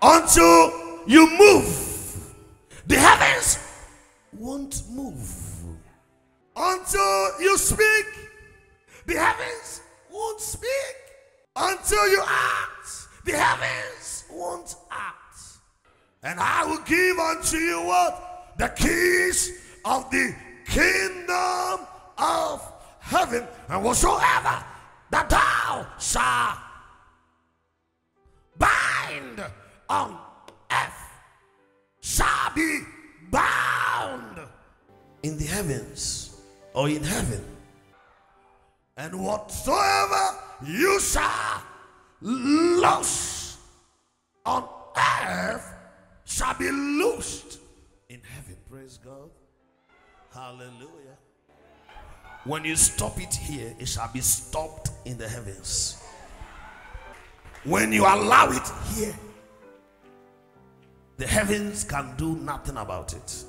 Until you move, the heavens won't move. Until you speak, the heavens won't speak. Until you act, the heavens won't act. And I will give unto you what? The keys of the kingdom of heaven. And whatsoever that thou shalt bind on earth shall be bound in the heavens or in heaven. And whatsoever you shall loose on earth shall be loosed in heaven. Praise God. Hallelujah. When you stop it here, it shall be stopped in the heavens. When you allow it here, the heavens can do nothing about it.